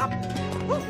Woo!